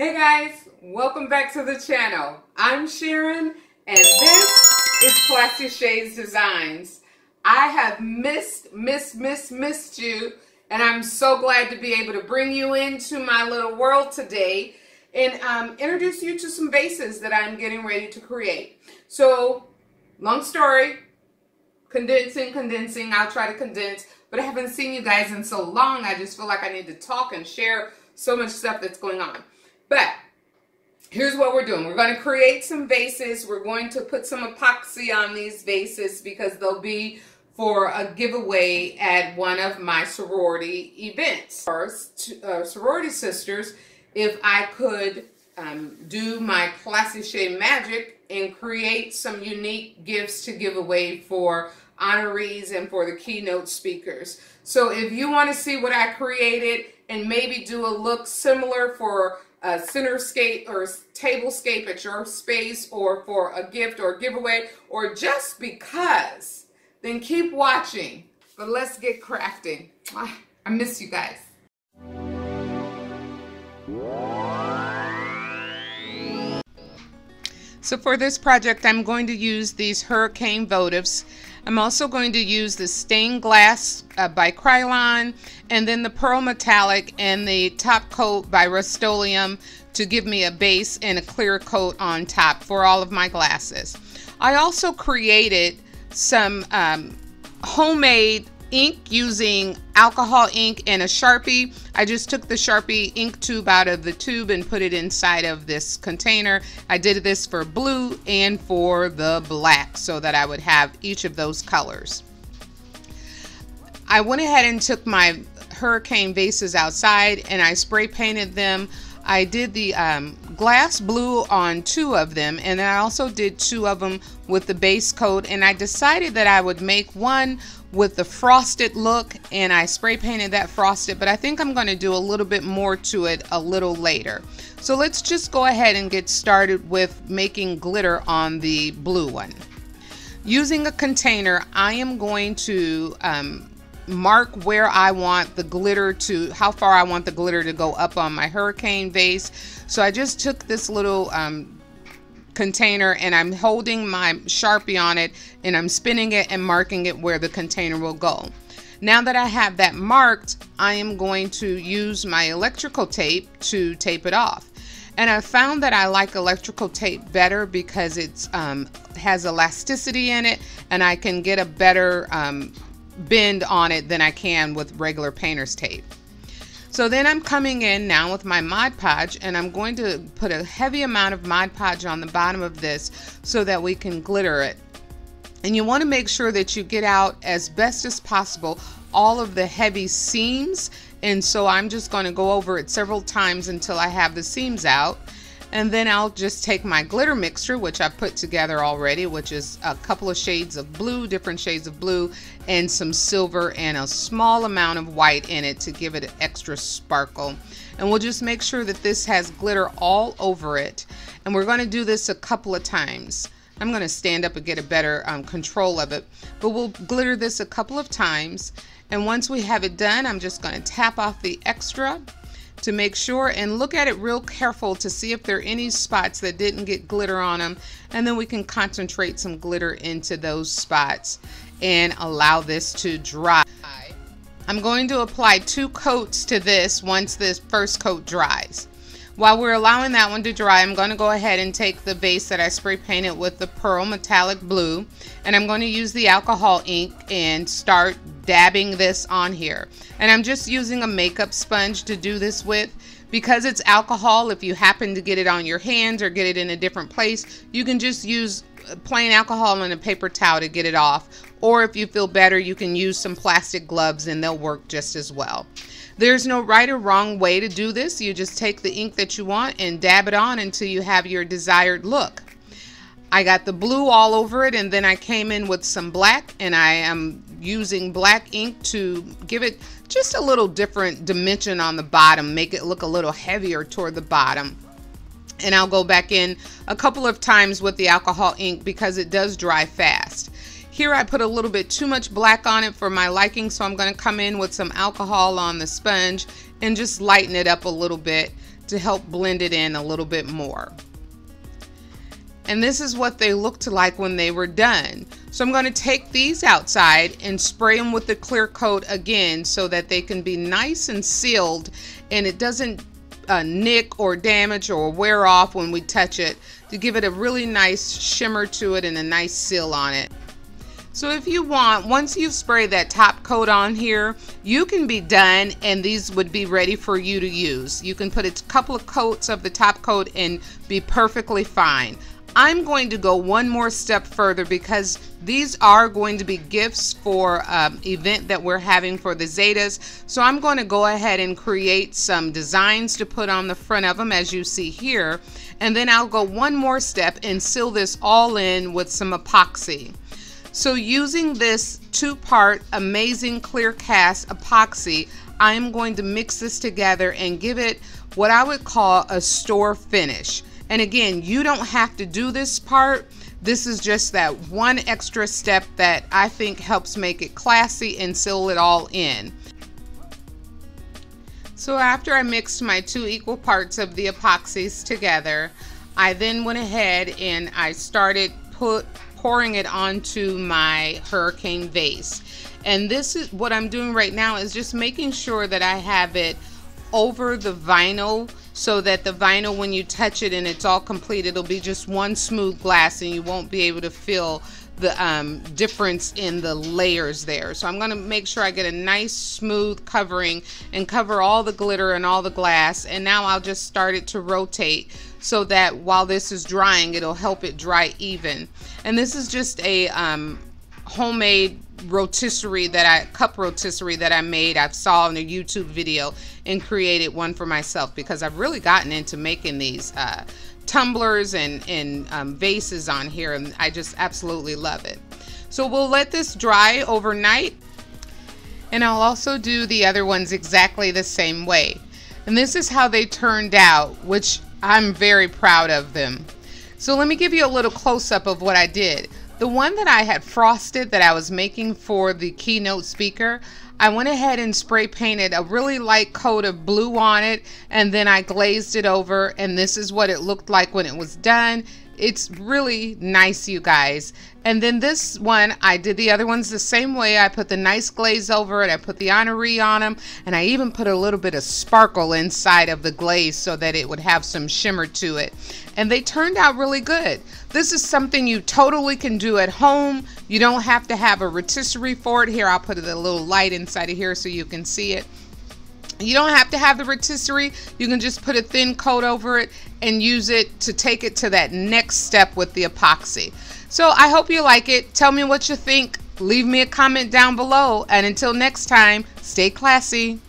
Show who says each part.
Speaker 1: Hey guys, welcome back to the channel. I'm Sharon and this is Classy Shay Designs. I have missed, missed, missed, missed you and I'm so glad to be able to bring you into my little world today and um, introduce you to some vases that I'm getting ready to create. So, long story, condensing, condensing, I'll try to condense, but I haven't seen you guys in so long, I just feel like I need to talk and share so much stuff that's going on. But here's what we're doing. We're going to create some vases. We're going to put some epoxy on these vases because they'll be for a giveaway at one of my sorority events. First, uh, sorority sisters, if I could um, do my Classy Shay Magic and create some unique gifts to give away for honorees and for the keynote speakers. So if you want to see what I created and maybe do a look similar for a centerscape or tablescape at your space or for a gift or giveaway or just because, then keep watching. But let's get crafting. I miss you guys. So for this project, I'm going to use these hurricane votives. I'm also going to use the stained glass uh, by Krylon and then the pearl metallic and the top coat by Rust-Oleum to give me a base and a clear coat on top for all of my glasses. I also created some um, homemade ink using alcohol ink and a Sharpie. I just took the Sharpie ink tube out of the tube and put it inside of this container. I did this for blue and for the black so that I would have each of those colors. I went ahead and took my hurricane vases outside and I spray painted them I did the um, glass blue on two of them and I also did two of them with the base coat and I decided that I would make one with the frosted look and I spray painted that frosted but I think I'm going to do a little bit more to it a little later. So let's just go ahead and get started with making glitter on the blue one. Using a container I am going to um, mark where I want the glitter to, how far I want the glitter to go up on my hurricane vase. So I just took this little um, container and I'm holding my Sharpie on it and I'm spinning it and marking it where the container will go. Now that I have that marked, I am going to use my electrical tape to tape it off. And I found that I like electrical tape better because it um, has elasticity in it and I can get a better um, bend on it than I can with regular painter's tape. So then I'm coming in now with my Mod Podge and I'm going to put a heavy amount of Mod Podge on the bottom of this so that we can glitter it. And you want to make sure that you get out as best as possible all of the heavy seams and so I'm just going to go over it several times until I have the seams out and then I'll just take my glitter mixture, which I put together already, which is a couple of shades of blue, different shades of blue, and some silver and a small amount of white in it to give it an extra sparkle. And we'll just make sure that this has glitter all over it. And we're going to do this a couple of times. I'm going to stand up and get a better um, control of it. But we'll glitter this a couple of times. And once we have it done, I'm just going to tap off the extra to make sure and look at it real careful to see if there are any spots that didn't get glitter on them and then we can concentrate some glitter into those spots and allow this to dry. I'm going to apply two coats to this once this first coat dries. While we're allowing that one to dry, I'm going to go ahead and take the base that I spray painted with the Pearl Metallic Blue, and I'm going to use the alcohol ink and start dabbing this on here. And I'm just using a makeup sponge to do this with. Because it's alcohol, if you happen to get it on your hands or get it in a different place, you can just use plain alcohol and a paper towel to get it off. Or if you feel better, you can use some plastic gloves and they'll work just as well. There's no right or wrong way to do this. You just take the ink that you want and dab it on until you have your desired look. I got the blue all over it and then I came in with some black and I am using black ink to give it just a little different dimension on the bottom, make it look a little heavier toward the bottom. And I'll go back in a couple of times with the alcohol ink because it does dry fast. Here I put a little bit too much black on it for my liking, so I'm going to come in with some alcohol on the sponge and just lighten it up a little bit to help blend it in a little bit more. And this is what they looked like when they were done. So I'm going to take these outside and spray them with the clear coat again so that they can be nice and sealed and it doesn't uh, nick or damage or wear off when we touch it to give it a really nice shimmer to it and a nice seal on it. So if you want, once you've sprayed that top coat on here, you can be done and these would be ready for you to use. You can put a couple of coats of the top coat and be perfectly fine. I'm going to go one more step further because these are going to be gifts for um, event that we're having for the Zetas. So I'm going to go ahead and create some designs to put on the front of them as you see here. And then I'll go one more step and seal this all in with some epoxy. So using this two-part amazing clear cast epoxy, I'm going to mix this together and give it what I would call a store finish. And again, you don't have to do this part. This is just that one extra step that I think helps make it classy and seal it all in. So after I mixed my two equal parts of the epoxies together, I then went ahead and I started put pouring it onto my hurricane vase. And this is what I'm doing right now is just making sure that I have it over the vinyl so that the vinyl when you touch it and it's all complete it'll be just one smooth glass and you won't be able to feel the um, difference in the layers there. So I'm gonna make sure I get a nice smooth covering and cover all the glitter and all the glass. And now I'll just start it to rotate so that while this is drying it'll help it dry even. And this is just a um, homemade rotisserie that I cup rotisserie that I made. I saw in a YouTube video and created one for myself because I've really gotten into making these uh, tumblers and, and um, vases on here and I just absolutely love it. So we'll let this dry overnight and I'll also do the other ones exactly the same way. And this is how they turned out, which I'm very proud of them. So let me give you a little close-up of what I did. The one that I had frosted that I was making for the keynote speaker, I went ahead and spray painted a really light coat of blue on it and then I glazed it over and this is what it looked like when it was done. It's really nice, you guys. And then this one, I did the other ones the same way. I put the nice glaze over it. I put the honoree on them. And I even put a little bit of sparkle inside of the glaze so that it would have some shimmer to it. And they turned out really good. This is something you totally can do at home. You don't have to have a rotisserie for it. Here, I'll put a little light inside of here so you can see it. You don't have to have the rotisserie. You can just put a thin coat over it and use it to take it to that next step with the epoxy. So I hope you like it. Tell me what you think. Leave me a comment down below. And until next time, stay classy.